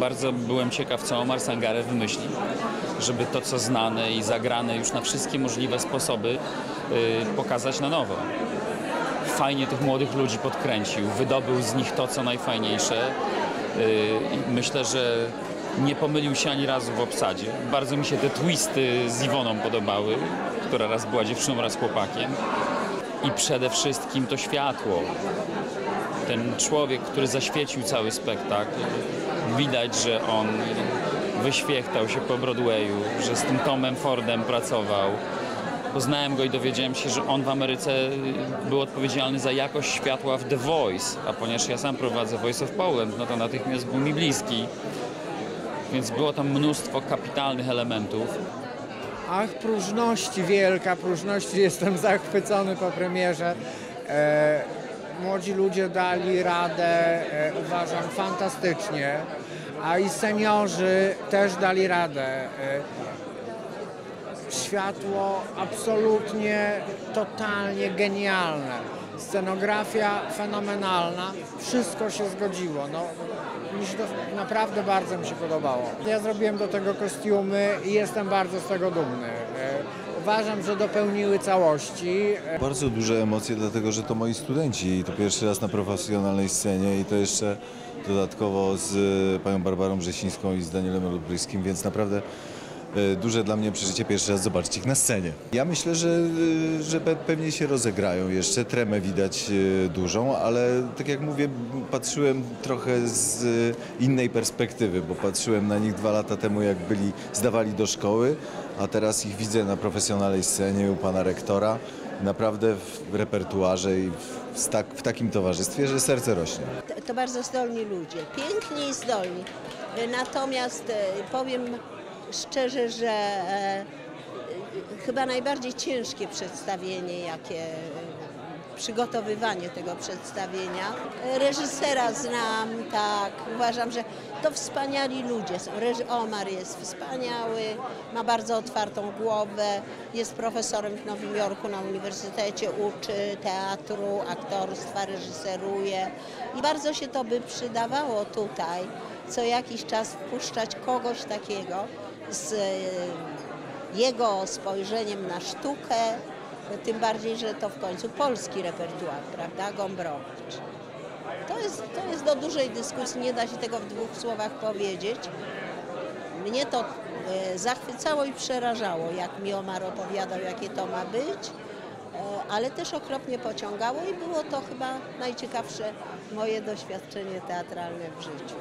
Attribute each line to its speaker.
Speaker 1: Bardzo byłem ciekaw, co Omar Sangarę wymyśli, żeby to, co znane i zagrane już na wszystkie możliwe sposoby, yy, pokazać na nowo. Fajnie tych młodych ludzi podkręcił, wydobył z nich to, co najfajniejsze. I myślę, że nie pomylił się ani razu w obsadzie. Bardzo mi się te twisty z Iwoną podobały, która raz była dziewczyną, raz chłopakiem. I przede wszystkim to światło, ten człowiek, który zaświecił cały spektakl, widać, że on wyświechtał się po Broadwayu, że z tym Tomem Fordem pracował. Poznałem go i dowiedziałem się, że on w Ameryce był odpowiedzialny za jakość światła w The Voice, a ponieważ ja sam prowadzę Voice of Poland, no to natychmiast był mi bliski. Więc było tam mnóstwo kapitalnych elementów.
Speaker 2: Ach, próżności wielka, próżności jestem zachwycony po premierze. E, młodzi ludzie dali radę, e, uważam, fantastycznie, a i seniorzy też dali radę. E, światło absolutnie, totalnie genialne. Scenografia fenomenalna, wszystko się zgodziło. No, mi się to naprawdę bardzo mi się podobało. Ja zrobiłem do tego kostiumy i jestem bardzo z tego dumny. E, Uważam, że dopełniły całości. E,
Speaker 3: Bardzo duże emocje, dlatego że to moi studenci i to pierwszy raz na profesjonalnej scenie i to jeszcze dodatkowo z e, panią Barbarą Brzesińską i z Danielem Olbryskim, więc naprawdę duże dla mnie przeżycie pierwszy raz zobaczyć ich na scenie. Ja myślę, że, e, że pe- pewnie się rozegrają jeszcze, tremę widać e, dużą, ale tak jak mówię, patrzyłem trochę z e, innej perspektywy, bo patrzyłem na nich dwa lata temu, jak byli, zdawali do szkoły, a teraz ich widzę na profesjonalnej scenie u pana rektora, naprawdę w repertuarze i w, tak, w takim towarzystwie, że serce rośnie.
Speaker 4: To- To bardzo zdolni ludzie, piękni i zdolni. E, Natomiast e, powiem szczerze, że e, chyba najbardziej ciężkie przedstawienie, jakie przygotowywanie tego przedstawienia. Reżysera znam, tak, uważam, że to wspaniali ludzie są. Omar jest wspaniały, ma bardzo otwartą głowę, jest profesorem w Nowym Jorku na uniwersytecie, uczy teatru, aktorstwa, reżyseruje i bardzo się to by przydawało tutaj co jakiś czas wpuszczać kogoś takiego z e, jego spojrzeniem na sztukę, tym bardziej, że to w końcu polski repertuar, prawda, Gombrowicz. To jest, to jest do dużej dyskusji, nie da się tego w dwóch słowach powiedzieć. Mnie to e, zachwycało i przerażało, jak mi Omar opowiadał, jakie to ma być, e, ale też okropnie pociągało i było to chyba najciekawsze moje doświadczenie teatralne w życiu.